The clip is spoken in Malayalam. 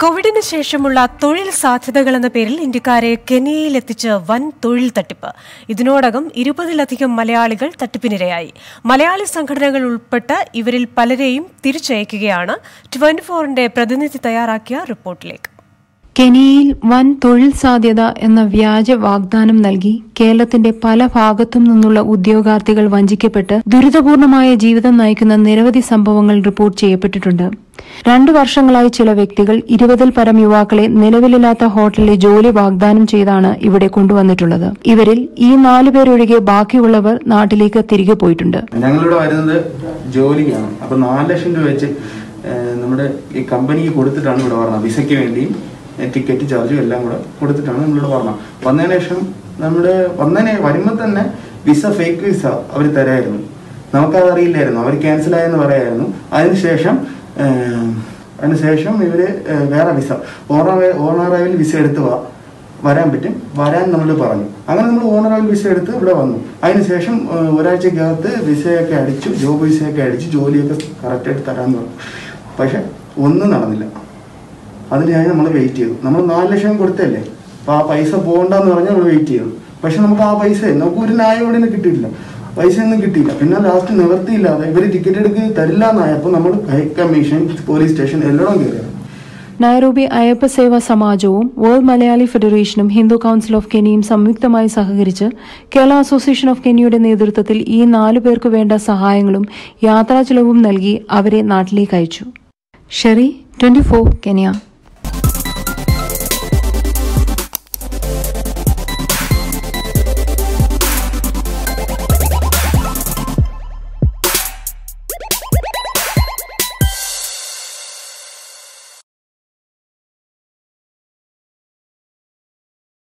കോവിഡിന് ശേഷമുള്ള തൊഴിൽ സാധ്യതകൾ എന്ന പേരിൽ ഇന്ത്യക്കാരെ കെനിയയിലെത്തിച്ച് വൻ തൊഴിൽ തട്ടിപ്പ്. ഇതിനോടകം ഇരുപതിലധികം മലയാളികൾ തട്ടിപ്പിനിരയായി. മലയാളി സംഘടനകൾ ഉൾപ്പെട്ട ഇവരിൽ പലരെയും തിരിച്ചയക്കുകയാണ്. ട്വന്റി ഫോറിന്റെ പ്രതിനിധി തയ്യാറാക്കിയ റിപ്പോർട്ടിലേക്ക്. കെനിയയിൽ വൻ തൊഴിൽ സാധ്യത എന്ന വ്യാജ വാഗ്ദാനം നൽകി കേരളത്തിന്റെ പല ഭാഗത്തും നിന്നുള്ള ഉദ്യോഗാർത്ഥികൾ വഞ്ചിക്കപ്പെട്ട് ദുരിതപൂർണമായ ജീവിതം നയിക്കുന്ന നിരവധി സംഭവങ്ങൾ റിപ്പോർട്ട് ചെയ്യപ്പെട്ടിട്ടുണ്ട്. രണ്ടു വർഷങ്ങളായി ചില വ്യക്തികൾ ഇരുപതിൽ പരം യുവാക്കളെ നിലവിലില്ലാത്ത ഹോട്ടലിലെ ജോലി വാഗ്ദാനം ചെയ്താണ് ഇവിടെ കൊണ്ടുവന്നിട്ടുള്ളത്. ഇവരിൽ ഈ നാലുപേരൊഴികെ ബാക്കിയുള്ളവർ നാട്ടിലേക്ക് തിരികെ പോയിട്ടുണ്ട്. ഞങ്ങളിവിടെ വരുന്നത് ജോലിക്കാണ്. അപ്പൊ നാല് ലക്ഷം രൂപ വെച്ച് നമ്മുടെ ഈ കമ്പനിക്ക് കൊടുത്തിട്ടാണ് ഇവിടെ പറഞ്ഞത് വിസയ്ക്ക് വേണ്ടിയും ടിക്കറ്റ് ചാർജും എല്ലാം കൂടെ കൊടുത്തിട്ടാണ് നമ്മളിവിടെ പറഞ്ഞത് വന്നതിന് ശേഷം നമ്മുടെ വന്നതിന് വരുമ്പോൾ തന്നെ വിസ ഫേക്ക് വിസ അവർ തരായിരുന്നു. നമുക്കത് അറിയില്ലായിരുന്നു. അവർ ക്യാൻസൽ ആയെന്ന് പറയായിരുന്നു. അതിനുശേഷം അതിനുശേഷം ഇവർ വേറെ വിസ ഓണർ ഓണറൈവിൽ വിസ എടുത്ത് വാ വരാൻ പറ്റും. വരാൻ നമ്മൾ പറഞ്ഞു. അങ്ങനെ നമ്മൾ ഓണറൽ വിസ എടുത്ത് ഇവിടെ വന്നു. അതിനുശേഷം ഒരാഴ്ചക്കകത്ത് വിസയൊക്കെ അടിച്ചു ജോബ് വിസയൊക്കെ അടിച്ച് ജോലിയൊക്കെ കറക്റ്റായിട്ട് തരാമെന്ന് പറഞ്ഞു. പക്ഷെ ഒന്നും നടന്നില്ല. അതിനായി നമ്മൾ വെയിറ്റ് ചെയ്തു. നമ്മൾ നാല് ലക്ഷം കൊടുത്തല്ലേ? അപ്പോൾ ആ പൈസ പോകണ്ടെന്ന് പറഞ്ഞ് നമ്മൾ വെയിറ്റ് ചെയ്തു. പക്ഷെ നമുക്ക് ആ പൈസ നമുക്ക് ഒരു ന്യായം ഇവിടെ നിന്ന് കിട്ടിയിട്ടില്ല. പൈസ ഒന്നും കിട്ടിയില്ല. പിന്നെ ലാസ്റ്റ് നിവർത്തിയില്ലാതെ ഇവർ ടിക്കറ്റ് എടുക്ക് തരില്ല എന്നായപ്പോൾ നമ്മൾ ഹൈക്കമ്മീഷൻ കമ്മീഷൻ പോലീസ് സ്റ്റേഷൻ എല്ലാം കയറിയത് നൈറോബി അയ്യപ്പ സേവാ സമാജവും വേൾഡ് മലയാളി ഫെഡറേഷനും ഹിന്ദു കൌൺസിൽ ഓഫ് കെനിയും സംയുക്തമായി സഹകരിച്ച് കേരള അസോസിയേഷൻ ഓഫ് കെനിയുടെ നേതൃത്വത്തിൽ ഈ നാലു പേർക്ക് വേണ്ട സഹായങ്ങളും യാത്രാ ചെലവും നൽകി അവരെ നാട്ടിലേക്ക് അയച്ചു. Sherry twenty four Kenya